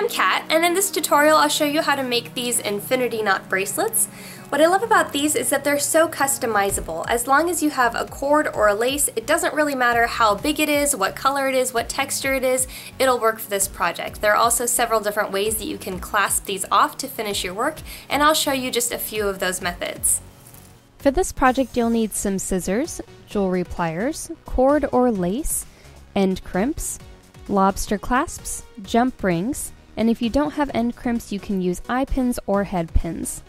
I'm Kat, and in this tutorial I'll show you how to make these infinity knot bracelets. What I love about these is that they're so customizable. As long as you have a cord or a lace, it doesn't really matter how big it is, what color it is, what texture it is, it'll work for this project. There are also several different ways that you can clasp these off to finish your work, and I'll show you just a few of those methods. For this project you'll need some scissors, jewelry pliers, cord or lace, end crimps, lobster clasps, jump rings, and if you don't have end crimps, you can use eye pins or head pins.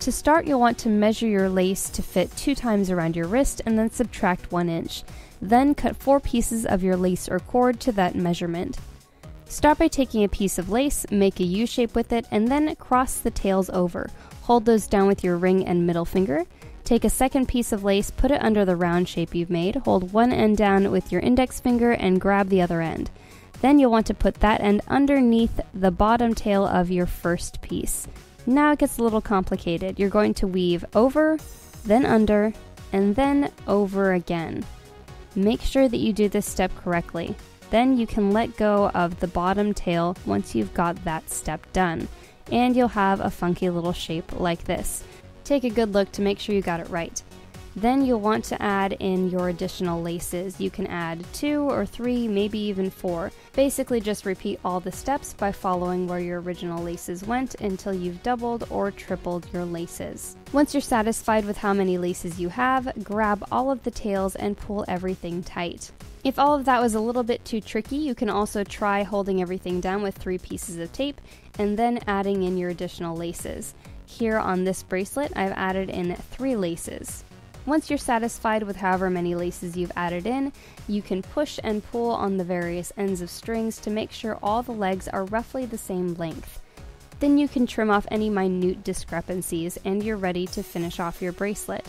To start, you'll want to measure your lace to fit two times around your wrist and then subtract one inch. Then cut four pieces of your lace or cord to that measurement. Start by taking a piece of lace, make a U shape with it, and then cross the tails over. Hold those down with your ring and middle finger. Take a second piece of lace, put it under the round shape you've made, hold one end down with your index finger, and grab the other end. Then you'll want to put that end underneath the bottom tail of your first piece. Now it gets a little complicated. You're going to weave over, then under, and then over again. Make sure that you do this step correctly. Then you can let go of the bottom tail once you've got that step done. And you'll have a funky little shape like this. Take a good look to make sure you got it right. Then you'll want to add in your additional laces. You can add two or three, maybe even four. Basically just repeat all the steps by following where your original laces went until you've doubled or tripled your laces. Once you're satisfied with how many laces you have, grab all of the tails and pull everything tight. If all of that was a little bit too tricky, you can also try holding everything down with three pieces of tape and then adding in your additional laces. Here on this bracelet, I've added in three laces. Once you're satisfied with however many laces you've added in, you can push and pull on the various ends of strings to make sure all the legs are roughly the same length. Then you can trim off any minute discrepancies and you're ready to finish off your bracelet.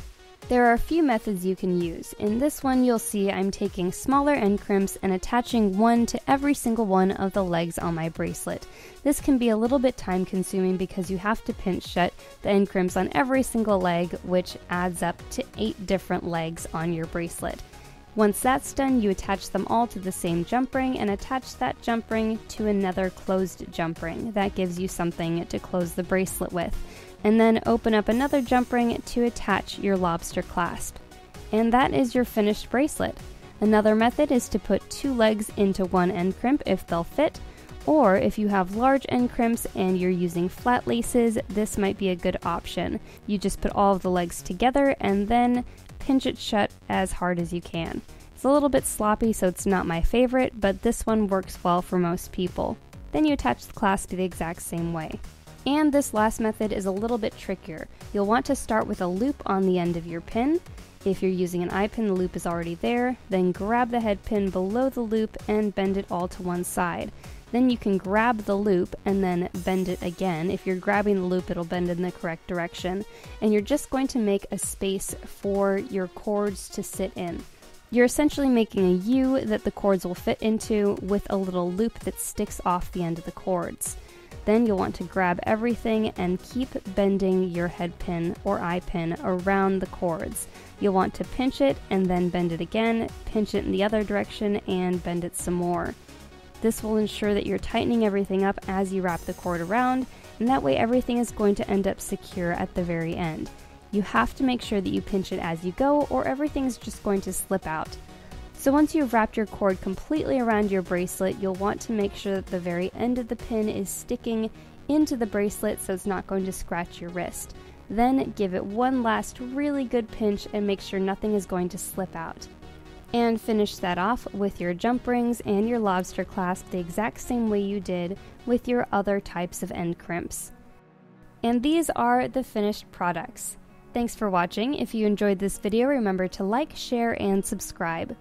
There are a few methods you can use. In this one you'll see I'm taking smaller end crimps and attaching one to every single one of the legs on my bracelet. This can be a little bit time consuming because you have to pinch shut the end crimps on every single leg which adds up to 8 different legs on your bracelet. Once that's done, you attach them all to the same jump ring and attach that jump ring to another closed jump ring. That gives you something to close the bracelet with and then open up another jump ring to attach your lobster clasp. And that is your finished bracelet. Another method is to put two legs into one end crimp if they'll fit, or if you have large end crimps and you're using flat laces, this might be a good option. You just put all of the legs together and then pinch it shut as hard as you can. It's a little bit sloppy, so it's not my favorite, but this one works well for most people. Then you attach the clasp the exact same way. And this last method is a little bit trickier. You'll want to start with a loop on the end of your pin. If you're using an eye pin, the loop is already there. Then grab the head pin below the loop and bend it all to one side. Then you can grab the loop and then bend it again. If you're grabbing the loop, it'll bend in the correct direction. And you're just going to make a space for your cords to sit in. You're essentially making a U that the cords will fit into with a little loop that sticks off the end of the cords. Then you'll want to grab everything and keep bending your head pin or eye pin around the cords. You'll want to pinch it and then bend it again, pinch it in the other direction, and bend it some more. This will ensure that you're tightening everything up as you wrap the cord around, and that way everything is going to end up secure at the very end. You have to make sure that you pinch it as you go, or everything's just going to slip out. So once you've wrapped your cord completely around your bracelet, you'll want to make sure that the very end of the pin is sticking into the bracelet so it's not going to scratch your wrist. Then give it one last really good pinch and make sure nothing is going to slip out. And finish that off with your jump rings and your lobster clasp the exact same way you did with your other types of end crimps. And these are the finished products. Thanks for watching. If you enjoyed this video, remember to like, share, and subscribe.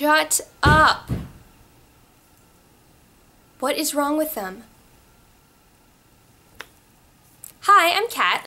Shut up! What is wrong with them? Hi, I'm Kat.